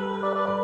Oh.